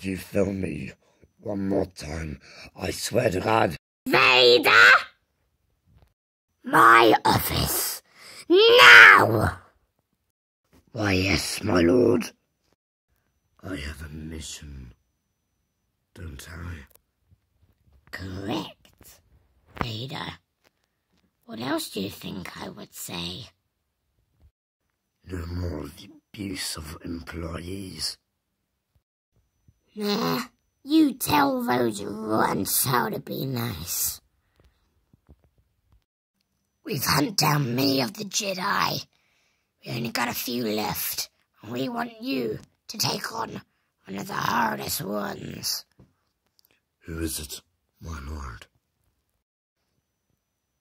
If you film me one more time, I swear to God. Vader! My office! Now! Why, yes, my lord. I have a mission, don't I? Correct, Vader. What else do you think I would say? No more abuse of employees. Nah, you tell those runts how to be nice. We've hunted down many of the Jedi. We only got a few left, and we want you to take on one of the hardest ones. Who is it, my lord?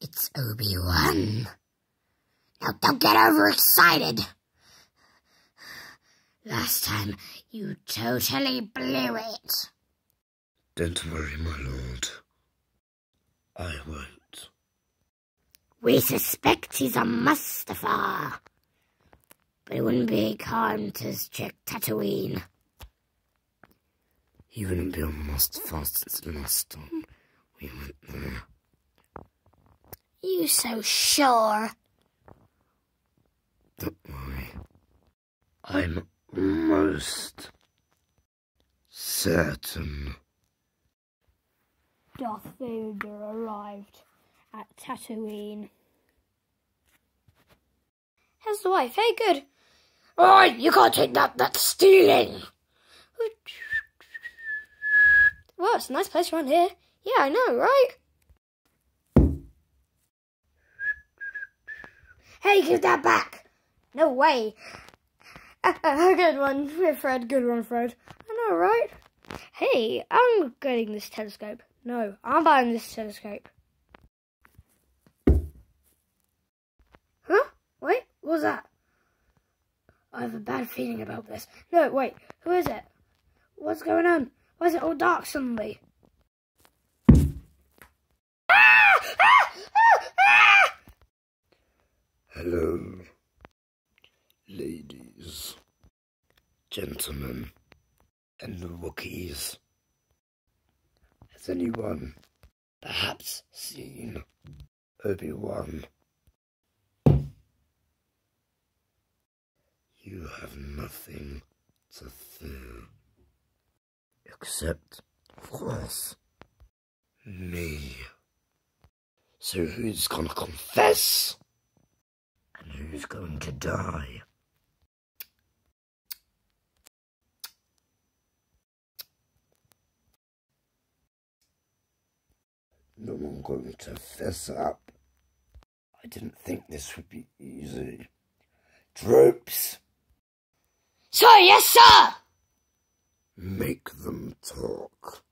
It's Obi-Wan. Now don't get overexcited. Last time, you totally blew it. Don't worry, my lord. I won't. We suspect he's a Mustafar. But it wouldn't be harm to check Tatooine. He wouldn't be a Mustafar since last time we went there. You so sure? Don't worry. I'm almost certain. Darth Vader arrived at Tatooine. How's the wife? Hey, good. Oi, you can't take that, that's stealing. Well, it's a nice place around here. Yeah, I know, right? Hey, give that back. No way. Uh, good one, Fred. Good one, Fred. I know, right? Hey, I'm getting this telescope. No, I'm buying this telescope. Huh? Wait, what was that? I have a bad feeling about this. No, wait, who is it? What's going on? Why is it all dark suddenly? Ah! Ah! Ah! Hello, gentlemen, and the Wookiees. Has anyone perhaps seen Obi-Wan? You have nothing to fear. Except, of course, me. So who's gonna confess? And who's going to die? No one going to fess up. I didn't think this would be easy. Tropes, Sir, yes, sir. make them talk.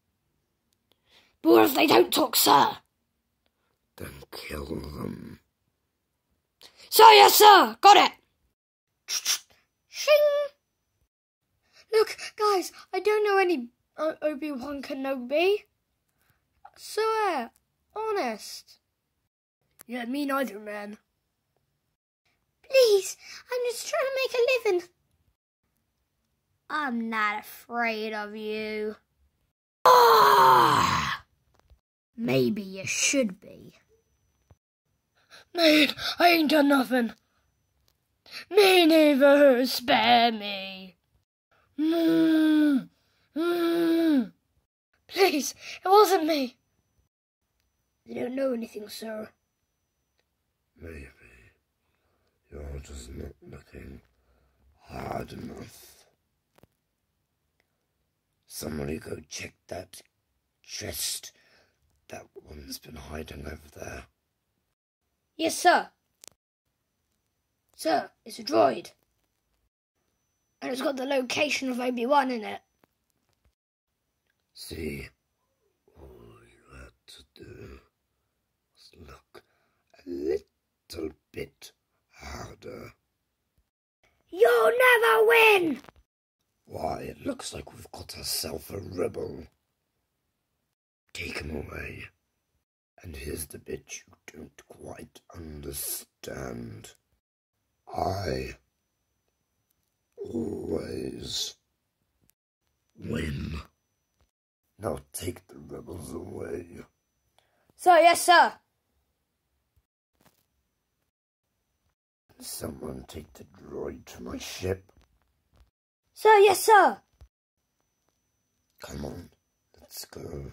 But what if they don't talk, sir? Then kill them. Sir, yes, sir. Got it. Shing! Look, guys, I don't know any uh, Obi-Wan Kenobi. Swear, honest. Yeah, me neither, man. Please, I'm just trying to make a living. I'm not afraid of you. Ah, maybe you should be. Mate, I ain't done nothing. Me neither. Spare me. Mm. Mm. Please, it wasn't me. You don't know anything, sir. Maybe you're just not looking hard enough. Somebody go check that chest. That one's been hiding over there. Yes, sir. Sir, it's a droid. And it's got the location of Obi-Wan in it. See, all you had to do was look a little bit harder. You'll never win. Why, it looks like we've got ourselves a rebel. Take him away. And here's the bit you don't quite understand. I always win. Now take the rebels away. Sir, yes, sir. Someone take the droid to my ship. Sir, yes, sir. Come on, let's go.